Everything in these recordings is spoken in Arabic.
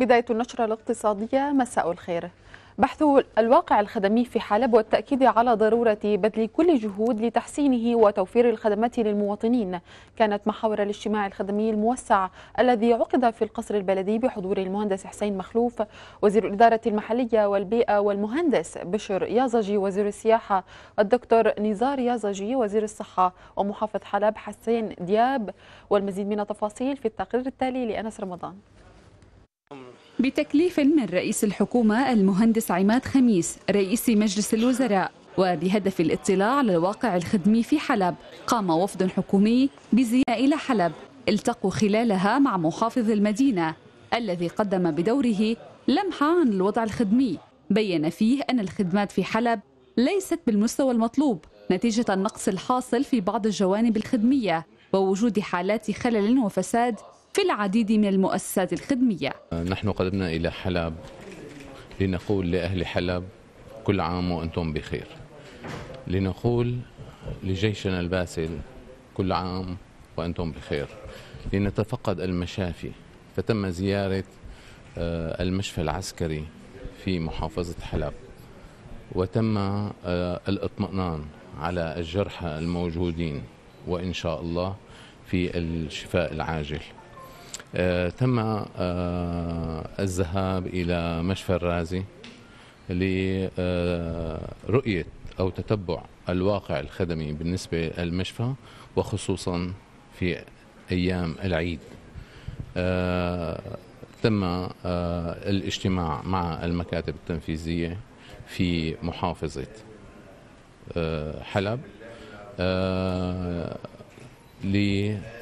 بداية النشرة الاقتصادية مساء الخير. بحث الواقع الخدمي في حلب والتأكيد على ضرورة بذل كل جهود لتحسينه وتوفير الخدمات للمواطنين. كانت محاور الاجتماع الخدمي الموسع الذي عقد في القصر البلدي بحضور المهندس حسين مخلوف وزير الإدارة المحلية والبيئة والمهندس بشر يازجي وزير السياحة والدكتور نزار يازجي وزير الصحة ومحافظ حلب حسين دياب والمزيد من التفاصيل في التقرير التالي لأنس رمضان. بتكليف من رئيس الحكومة المهندس عماد خميس رئيس مجلس الوزراء وبهدف الاطلاع على الواقع الخدمي في حلب. قام وفد حكومي بزيارة إلى حلب التقوا خلالها مع محافظ المدينة الذي قدم بدوره لمحة عن الوضع الخدمي. بين فيه أن الخدمات في حلب ليست بالمستوى المطلوب نتيجة النقص الحاصل في بعض الجوانب الخدمية ووجود حالات خلل وفساد في العديد من المؤسسات الخدمية. نحن قدمنا إلى حلب لنقول لأهل حلب كل عام وأنتم بخير. لنقول لجيشنا الباسل كل عام وأنتم بخير. لنتفقد المشافي فتم زيارة آه، المشفى العسكري في محافظة حلب. وتم آه، الاطمئنان على الجرحى الموجودين وإن شاء الله في الشفاء العاجل. تم آه، الذهاب إلى مشفى الرازي لرؤية أو تتبع الواقع الخدمي بالنسبة للمشفى وخصوصا في أيام العيد. آه، تم الاجتماع مع المكاتب التنفيذية في محافظة حلب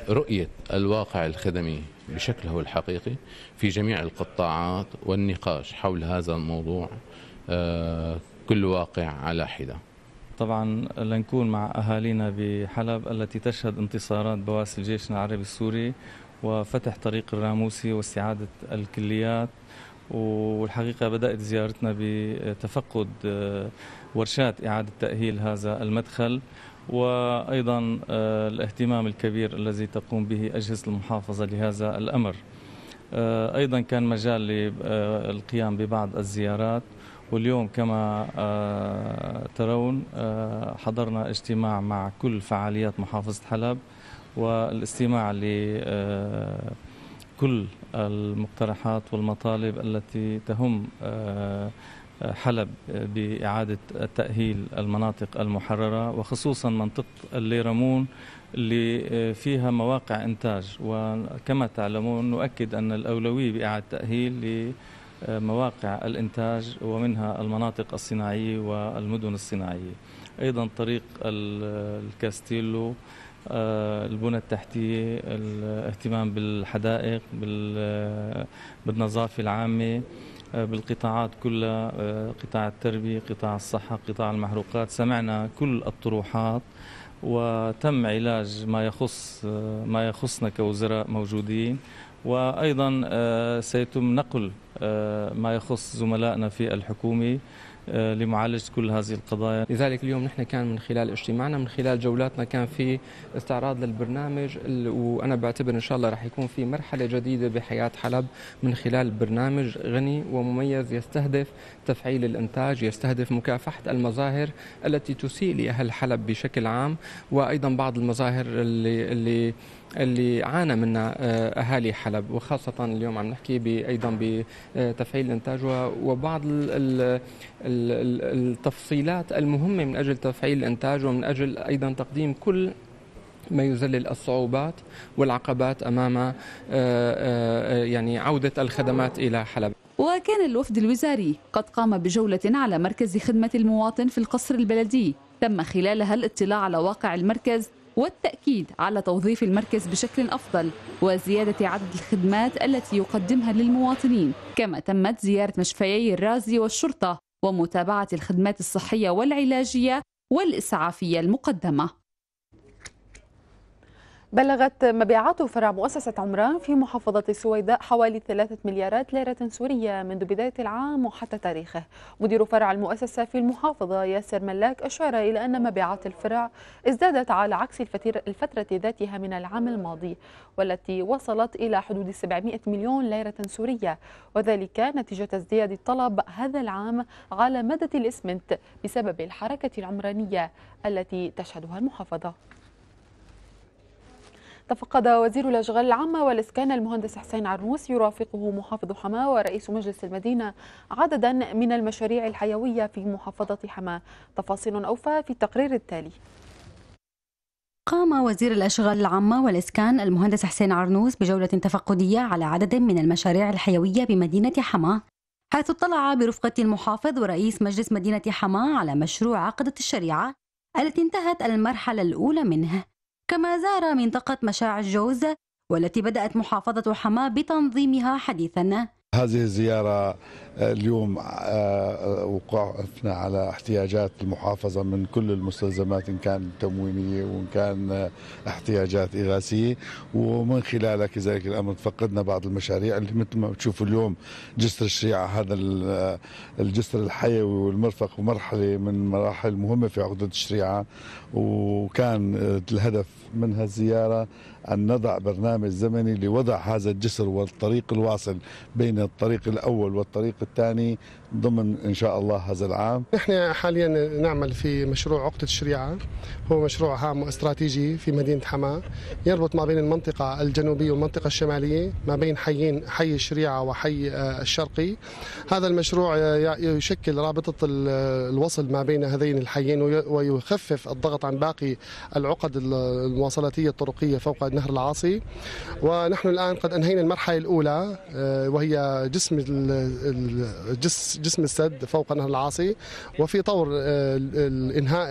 لرؤية الواقع الخدمي بشكله الحقيقي في جميع القطاعات والنقاش حول هذا الموضوع آه، كل واقع على حدة. طبعا لنكون مع أهالينا بحلب التي تشهد انتصارات بواسل جيشنا العربي السوري وفتح طريق الراموسي واستعادة الكليات والحقيقة بدأت زيارتنا بتفقد آه، ورشات إعادة تأهيل هذا المدخل. وأيضا آه، الاهتمام الكبير الذي تقوم به أجهزة المحافظة لهذا الأمر. آه، أيضا كان مجال للقيام ببعض الزيارات واليوم كما آه، ترون حضرنا اجتماع مع كل فعاليات محافظة حلب والاستماع لكل المقترحات والمطالب التي تهم حلب بإعادة تأهيل المناطق المحررة وخصوصا منطقة الليرمون اللي فيها مواقع إنتاج. وكما تعلمون نؤكد أن الأولوية بإعادة تأهيل لمواقع الإنتاج ومنها المناطق الصناعية والمدن الصناعية. أيضا طريق الكاستيلو البنى التحتية الاهتمام بالحدائق بالنظافة العامة. بالقطاعات كلها آه، قطاع التربية قطاع الصحة قطاع المحروقات. سمعنا كل الطروحات وتم علاج ما يخص آه، ما يخصنا كوزراء موجودين. وأيضا سيتم نقل ما يخص زملائنا في الحكومة. آه، لمعالجة كل هذه القضايا. لذلك اليوم نحن كان من خلال اجتماعنا من خلال جولاتنا كان في استعراض للبرنامج وأنا بعتبر إن شاء الله راح يكون في مرحلة جديدة بحياة حلب من خلال برنامج غني ومميز يستهدف تفعيل الإنتاج يستهدف مكافحة المظاهر التي تسيء لأهل حلب بشكل عام وأيضا بعض المظاهر اللي اللي اللي عانى منها آه، أهالي حلب وخاصة اليوم عم نحكي أيضا بتفعيل الانتاج وبعض التفصيلات المهمة من أجل تفعيل الانتاج ومن أجل أيضا تقديم كل ما يذلل الصعوبات والعقبات أمام آه، آه، يعني عودة الخدمات إلى حلب. وكان الوفد الوزاري قد قام بجولة على مركز خدمة المواطن في القصر البلدي تم خلالها الاطلاع على واقع المركز والتأكيد على توظيف المركز بشكل أفضل وزيادة عدد الخدمات التي يقدمها للمواطنين كما تمت زيارة مشفيي الرازي والشرطة ومتابعة الخدمات الصحية والعلاجية والإسعافية المقدمة. بلغت مبيعات فرع مؤسسة عمران في محافظة السويداء حوالي ثلاثة مليارات ليرة سورية منذ بداية العام وحتى تاريخه. مدير فرع المؤسسة في المحافظة ياسر ملاك أشار إلى أن مبيعات الفرع ازدادت على عكس الفترة ذاتها من العام الماضي والتي وصلت إلى حدود 700 مليون ليرة سورية. وذلك نتيجة ازدياد الطلب هذا العام على مادة الإسمنت بسبب الحركة العمرانية التي تشهدها المحافظة. تفقد وزير الأشغال العامة والإسكان المهندس حسين عرنوس يرافقه محافظ حماة ورئيس مجلس المدينة عددا من المشاريع الحيوية في محافظة حماة تفاصيل أوفى في التقرير التالي. قام وزير الأشغال العامة والإسكان المهندس حسين عرنوس بجولة تفقدية على عدد من المشاريع الحيوية بمدينة حماة حيث اطلع برفقة المحافظ ورئيس مجلس مدينة حماة على مشروع عقدة الشريعة التي انتهت المرحلة الأولى منه. كما زار منطقة مشاع الجوز والتي بدأت محافظة حماة بتنظيمها حديثا. هذه الزيارة اليوم آه، وقفنا على احتياجات المحافظة من كل المستلزمات إن كان تموينية وإن كان احتياجات إغاثية. ومن خلالها كذلك الأمر تفقدنا بعض المشاريع اللي مثل ما بتشوفوا اليوم جسر الشريعة هذا الجسر الحيوي والمرفق مرحلة من مراحل مهمة في عقدة الشريعة. وكان الهدف من هالزيارة أن نضع برنامج زمني لوضع هذا الجسر والطريق الواصل بين الطريق الأول والطريق الثاني ضمن إن شاء الله هذا العام. نحن حاليا نعمل في مشروع عقدة الشريعة. هو مشروع هام واستراتيجي في مدينة حماة. يربط ما بين المنطقة الجنوبية والمنطقة الشمالية ما بين حيين حي الشريعة وحي آه، الشرقي. هذا المشروع يشكل رابطة الوصل ما بين هذين الحيين ويخفف الضغط عن باقي العقد المواصلاتية الطرقية فوق نهر العاصي. ونحن الآن قد أنهينا المرحلة الأولى آه، وهي جسم جسم السد فوق نهر العاصي وفي طور آه، الإنهاء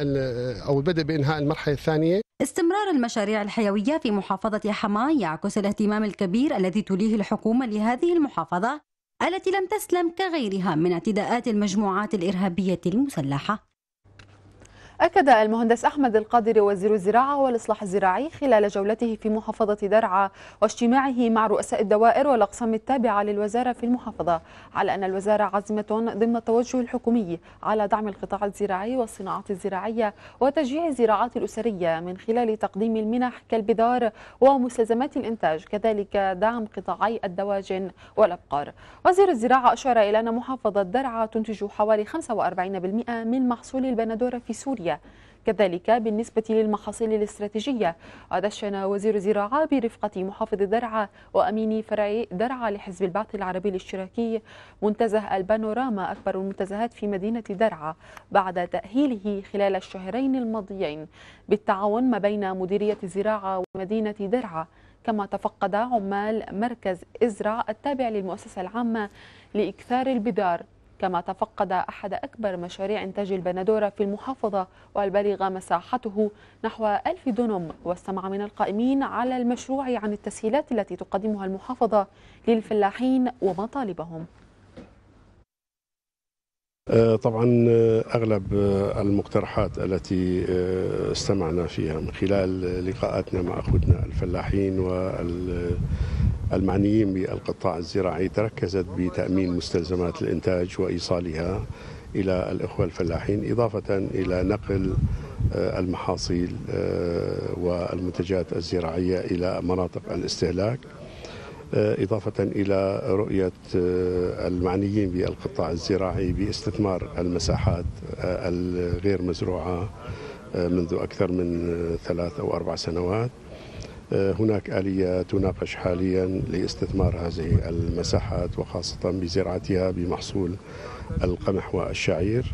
أو البدء بإنهاء المرحلة الثانية. استمرار المشاريع الحيوية في محافظة حماة يعكس الاهتمام الكبير الذي توليه الحكومة لهذه المحافظة التي لم تسلم كغيرها من اعتداءات المجموعات الإرهابية المسلحة. أكد المهندس أحمد القادر وزير الزراعة والإصلاح الزراعي خلال جولته في محافظة درعا واجتماعه مع رؤساء الدوائر والأقسام التابعة للوزارة في المحافظة على أن الوزارة عازمة ضمن التوجه الحكومي على دعم القطاع الزراعي والصناعات الزراعية وتشجيع الزراعات الأسرية من خلال تقديم المنح كالبذار ومستلزمات الإنتاج كذلك دعم قطاعي الدواجن والأبقار. وزير الزراعة أشار إلى أن محافظة درعا تنتج حوالي 45% من محصول البندورة في سوريا. الدولية كذلك بالنسبة للمحاصيل الاستراتيجية ودشن وزير الزراعة برفقة محافظ درعا وأمين فرع درعا لحزب البعث العربي الاشتراكي منتزه البانوراما أكبر المنتزهات في مدينة درعا بعد تأهيله خلال الشهرين الماضيين بالتعاون ما بين مديرية الزراعة ومدينة درعا. كما تفقد عمال مركز إزرع التابع للمؤسسة العامة لإكثار البذار. كما تفقد أحد أكبر مشاريع إنتاج البندورة في المحافظة والبالغ مساحته نحو ألف دنم واستمع من القائمين على المشروع عن التسهيلات التي تقدمها المحافظة للفلاحين ومطالبهم. طبعا آه، أغلب آه، المقترحات التي استمعنا فيها من خلال لقاءاتنا مع أخوتنا الفلاحين والمعنيين بالقطاع الزراعي تركزت بتأمين مستلزمات الإنتاج وإيصالها إلى الإخوة الفلاحين إضافة إلى نقل المحاصيل والمنتجات الزراعية إلى مناطق الاستهلاك. آه، إضافة إلى رؤية آه، المعنيين بالقطاع الزراعي باستثمار المساحات آه، الغير مزروعة منذ أكثر من ثلاث أو أربع سنوات. هناك آلية تناقش حاليا لاستثمار هذه المساحات وخاصة بزراعتها بمحصول القمح والشعير.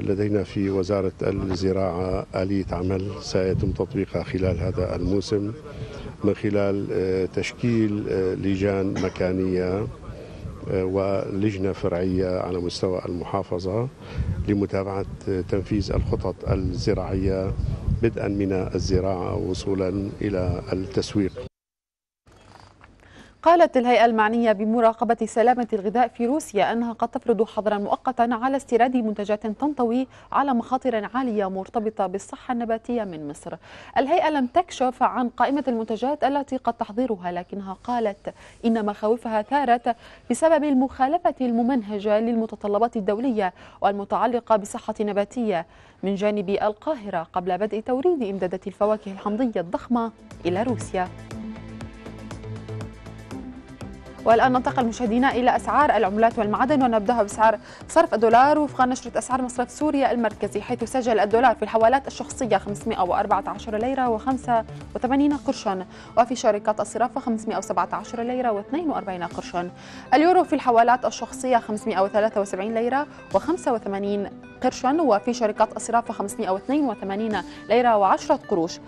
لدينا في وزارة الزراعة آلية عمل سيتم تطبيقها خلال هذا الموسم. من خلال آه، تشكيل آه، لجان مكانية آه، ولجنة فرعية على مستوى المحافظة لمتابعة تنفيذ الخطط الزراعية بدءا من الزراعة وصولا إلى التسويق. قالت الهيئة المعنية بمراقبة سلامة الغذاء في روسيا أنها قد تفرض حظرا مؤقتا على استيراد منتجات تنطوي على مخاطر عالية مرتبطة بالصحة النباتية من مصر. الهيئة لم تكشف عن قائمة المنتجات التي قد تحظرها لكنها قالت إن مخاوفها ثارت بسبب المخالفة الممنهجة للمتطلبات الدولية والمتعلقة بالصحة النباتية من جانب القاهرة قبل بدء توريد إمدادات الفواكه الحمضية الضخمة إلى روسيا. والآن ننتقل مشاهدينا إلى أسعار العملات والمعادن ونبدأها بأسعار صرف الدولار وفق نشرة أسعار مصرف سوريا المركزي حيث سجل الدولار في الحوالات الشخصية 514 ليرة و85 قرشا وفي شركات الصرافة 517 ليرة و42 قرشا. اليورو في الحوالات الشخصية 573 ليرة و85 قرشا وفي شركات الصرافة 582 ليرة و10 قروش.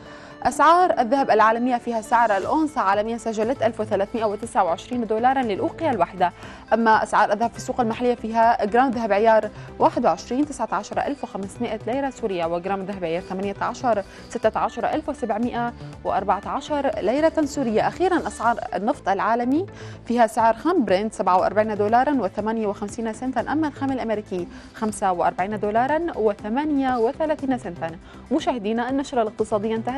أسعار الذهب العالمية فيها سعر الأونصة عالميا سجلت 1329 دولارا للأوقية الواحدة. أما أسعار الذهب في السوق المحلية فيها جرام ذهب عيار 21 19500 ليرة سورية وجرام ذهب عيار 18 16714 ليرة سورية. أخيرا أسعار النفط العالمي فيها سعر خام برنت 47 دولارا و58 سنتا أما الخام الأمريكي 45 دولارا و38 سنتا. مشاهدينا النشرة الاقتصادية انتهت.